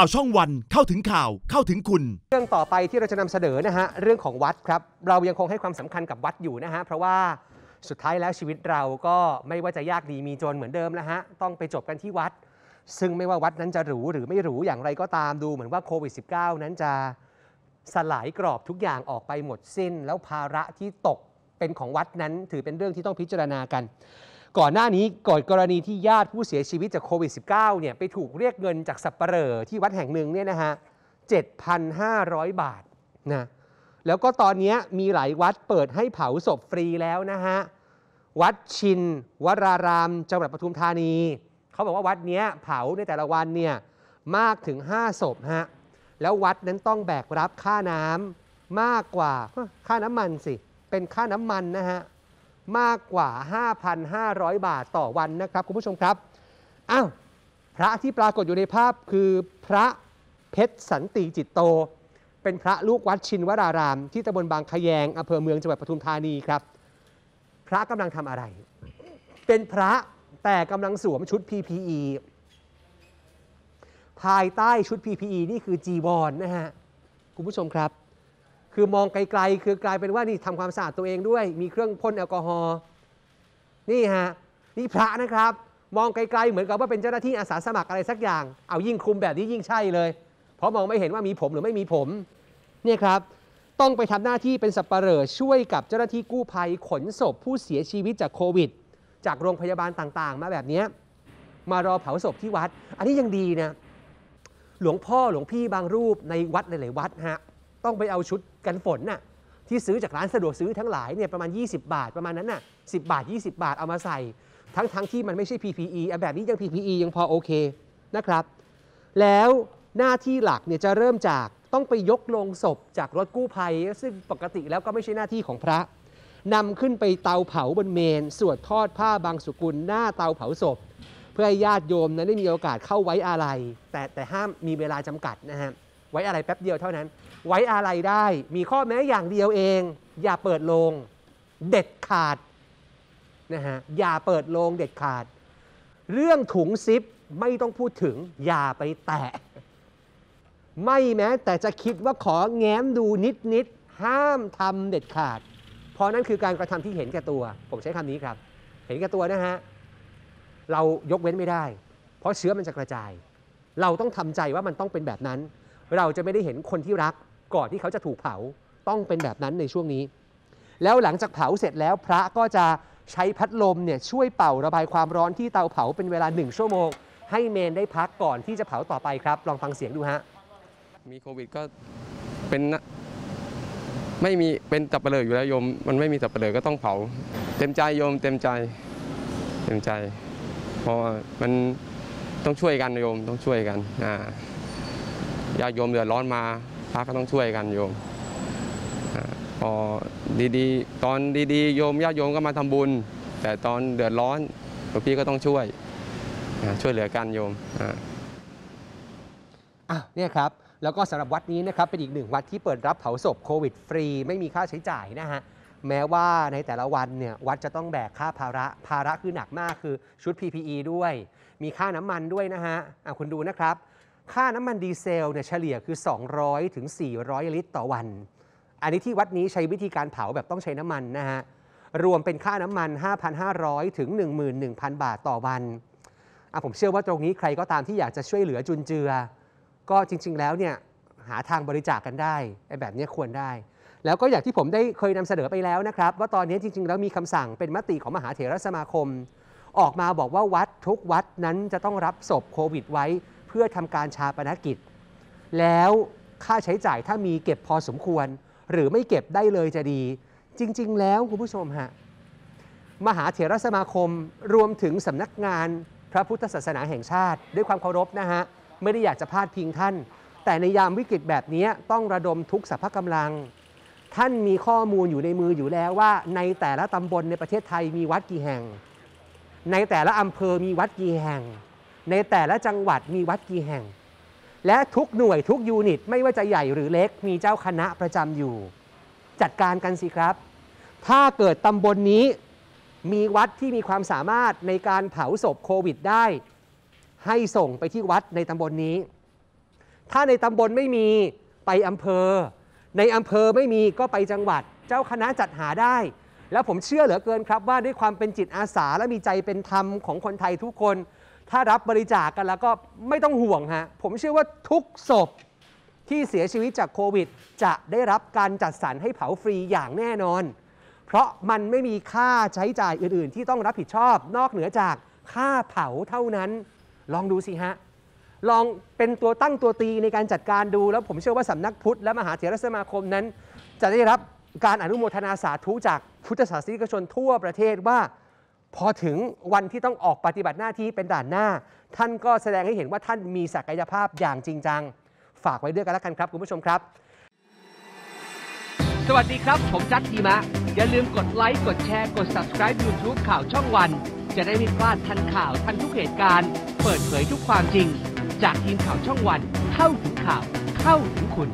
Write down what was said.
ข่าวช่องวันเข้าถึงข่าวเข้าถึงคุณ เรื่องต่อไปที่เราจะนำเสนอนะฮะเรื่องของวัดครับ เรายังคงให้ความสำคัญกับวัดอยู่นะฮะเพราะว่าสุดท้ายแล้วชีวิตเราก็ไม่ว่าจะยากดีมีจนเหมือนเดิมแล้วฮะต้องไปจบกันที่วัด ซึ่งไม่ว่าวัดนั้นจะหรูหรือไม่หรูอย่างไรก็ตามดูเหมือนว่าโควิด -19 นั้นจะสลายกรอบทุกอย่างออกไปหมดสิ้น แล้วภาระที่ตกเป็นของวัดนั้นถือเป็นเรื่องที่ต้องพิจารณากัน ก่อนหน้านี้ก่อนกรณีที่ญาติผู้เสียชีวิตจากโควิด -19 เนี่ยไปถูกเรียกเงินจากสับปเหร่อที่วัดแห่งหนึ่งเนี่ยนะฮะ 7,500 บาทนะแล้วก็ตอนนี้มีหลายวัดเปิดให้เผาศพฟรีแล้วนะฮะ วัดชิน วราราม จังหวัดปทุมธานี เขาบอกว่าวัดนี้เผาในแต่ละวันเนี่ยมากถึง 5 ศพฮะ แล้ววัดนั้นต้องแบกรับค่าน้ำมากกว่าค่าน้ำมันสิ เป็นค่าน้ำมันนะฮะ มากกว่า 5,500 บาทต่อวันนะครับคุณผู้ชมครับ อ้าว พระที่ปรากฏอยู่ในภาพคือพระเพชรสันติจิตโต เป็นพระลูกวัดชินวราราม ที่ตำบลบางขยงอำเภอเมืองจังหวัดปทุมธานีครับ พระกำลังทำอะไร เป็นพระแต่กำลังสวมชุด PPE ภายใต้ชุด PPE นี่คือจีวรนนะฮะ คุณผู้ชมครับ คือมองไกลๆ คือกลายเป็นว่านี่ทำความสะอาดตัวเองด้วย มีเครื่องพ่นแอลกอฮอล์นี่ฮะนี่พระนะครับ มองไกลๆเหมือนกับว่าเป็นเจ้าหน้าที่อาสาสมัครอะไรสักอย่าง เอายิ่งคลุมแบบนี้ยิ่งใช่เลย เพราะมองไม่เห็นว่ามีผมหรือไม่มีผมเนี่ยครับต้องไปทำหน้าที่เป็นสับปเหร่อช่วยกับเจ้าหน้าที่กู้ภัยขนศพผู้เสียชีวิตจากโควิด จากโรงพยาบาลต่างๆ มาแบบนี้มารอเผาศพที่วัด อันนี้ยังดีนะหลวงพ่อหลวงพี่บางรูปในวัดหลายๆวัดฮะต้องไปเอาชุด กันฝนน่ะที่ซื้อจากร้านสะดวกซื้อทั้งหลายเนี่ยประมาณ 20 บาทประมาณนั้นน่ะ10 บาท 20 บาทเอามาใส่ ทั้งทั้งที่มันไม่ใช่ PPE อะแบบนี้ยัง PPE ยังพอโอเคนะครับ แล้วหน้าที่หลักเนี่ยจะเริ่มจากต้องไปยกลงศพจากรถกู้ภัย ซึ่งปกติแล้วก็ไม่ใช่หน้าที่ของพระนำขึ้นไปเตาเผาบนเมน สวดทอดผ้าบางสุกุลหน้าเตาเผาศพ เพื่อให้ญาติโยมนั้นได้มีโอกาสเข้าไว้อาลัยแต่แต่ห้ามมีเวลาจำกัดนะฮะ ไว้อะไรแป๊บเดียวเท่านั้น ไว้อาลัยได้มีข้อแม้อย่างเดียวเอง อย่าเปิดโลงเด็ดขาดนะฮะอย่าเปิดโลงเด็ดขาด เรื่องถุงซิปไม่ต้องพูดถึงอย่าไปแตะ ไม่แม้แต่จะคิดว่าขอแง้มดูนิดนิดห้ามทำเด็ดขาด เพราะนั่นคือการกระทำที่เห็นแก่ตัว ผมใช้คำนี้ครับ เห็นแก่ตัวนะฮะเรายกเว้นไม่ได้ เพราะเชื้อมันจะกระจาย เราต้องทำใจว่ามันต้องเป็นแบบนั้น เราจะไม่ได้เห็นคนที่รักก่อนที่เขาจะถูกเผาต้องเป็นแบบนั้นในช่วงนี้ แล้วหลังจากเผาเสร็จแล้วพระก็จะใช้พัดลมเนี่ยช่วยเป่าระบายความร้อนที่เตาเผาเป็นเวลาหนึ่งชั่วโมง ให้เมนได้พักก่อนที่จะเผาต่อไปครับ ลองฟังเสียงดูฮะมีโควิดก็เป็นไม่มีเป็นสับเปลืออยู่แล้วโยม มันไม่มีสับเปลือก็ต้องเผา เต็มใจโยม เต็มใจ เต็มใจ เพราะมันต้องช่วยกันโยมต้องช่วยกันอ่า ญาติโยมเดือดร้อนมาพระก็ต้องช่วยกันโยมพอดีๆ ตอนดีๆ โยมญาติโยมก็มาทำบุญ แต่ตอนเดือดร้อนหลวงพี่ก็ต้องช่วยช่วยเหลือกันโยมอ่าอะเนี่ยครับแล้วก็สำหรับวัดนี้นะครับเป็นอีกหนึ่งวัดที่เปิดรับเผาศพโควิดฟรี ไม่มีค่าใช้จ่ายนะฮะแม้ว่าในแต่ละวันเนี่ยวัดจะต้องแบกค่าภาระภาระคือหนักมากคือชุด PPE ด้วย มีค่าน้ำมันด้วยนะฮะอะคุณดูนะครับ ค่าน้ำมันดีเซลเนี่ยเฉลี่ยคือ 200 ถึง 400 ลิตรต่อวัน อันนี้ที่วัดนี้ใช้วิธีการเผาแบบต้องใช้น้ำมันนะฮะ รวมเป็นค่าน้ำมัน 5,500 ถึง 11,000 บาทต่อวันอะผมเชื่อว่าตรงนี้ใครก็ตามที่อยากจะช่วยเหลือจุนเจือ ก็จริง ๆ แล้วเนี่ยหาทางบริจาคกันได้ไอ้แบบนี้ควรได้ แล้วก็อย่างที่ผมได้เคยนำเสนอไปแล้วนะครับ ว่าตอนนี้จริง ๆ แล้วมีคำสั่งเป็นมติของมหาเถรสมาคม ออกมาบอกว่าวัดทุกวัดนั้นจะต้องรับศพโควิดไว้ เพื่อทำการชาปนกิจ แล้วค่าใช้จ่ายถ้ามีเก็บพอสมควร หรือไม่เก็บได้เลยจะดี จริง ๆ แล้วคุณผู้ชมฮะมหาเถรสมาคมรวมถึงสำนักงานพระพุทธศาสนาแห่งชาติ ด้วยความเคารพนะฮะ ไม่ได้อยากจะพาดพิงท่าน แต่ในยามวิกฤตแบบนี้ต้องระดมทุกสรรพกำลัง ท่านมีข้อมูลอยู่ในมืออยู่แล้วว่า ในแต่ละตำบลในประเทศไทยมีวัดกี่แห่ง ในแต่ละอำเภอมีวัดกี่แห่ง ในแต่ละจังหวัดมีวัดกี่แห่ง และทุกหน่วยทุกยูนิต ไม่ว่าจะใหญ่หรือเล็กมีเจ้าคณะประจำอยู่ จัดการกันสิครับ ถ้าเกิดตำบลนนี้มีวัดที่มีความสามารถในการเผาศพโควิดได้ ให้ส่งไปที่วัดในตำบลนนี้ ถ้าในตำบลไม่มีไปอำเภอ ในอำเภอไม่มีก็ไปจังหวัด เจ้าคณะจัดหาได้ แล้วผมเชื่อเหลือเกินครับว่าด้วยความเป็นจิตอาสาและมีใจเป็นธรรมของคนไทยทุกคน ถ้ารับบริจาคกันแล้วก็ไม่ต้องห่วงฮะ ผมเชื่อว่าทุกศพที่เสียชีวิตจากโควิด จะได้รับการจัดสรรให้เผาฟรีอย่างแน่นอน เพราะมันไม่มีค่าใช้จ่ายอื่น ๆ ที่ต้องรับผิดชอบ นอกเหนือจากค่าเผาเท่านั้น ลองดูสิฮะ ลองเป็นตัวตั้งตัวตีในการจัดการดู แล้วผมเชื่อว่าสำนักพุทธและมหาเถรสมาคมนั้น จะได้รับการอนุโมทนาสาธุจากพุทธศาสนิกชนทั่วประเทศว่า พอถึงวันที่ต้องออกปฏิบัติหน้าที่เป็นด่านหน้า ท่านก็แสดงให้เห็นว่าท่านมีศักยภาพอย่างจริงจัง ฝากไว้ด้วยกันแล้วกันครับคุณผู้ชมครับ สวัสดีครับ ผมจัดทีมะ อย่าลืมกดไลค์กดแชร์กด subscribe YouTube ข่าวช่องวัน จะได้ไม่พลาดทันข่าวทันทุกเหตุการณ์ เปิดเผยทุกความจริง จากทีมข่าวช่องวัน เข้าถึงข่าวเข้าถึงคุณ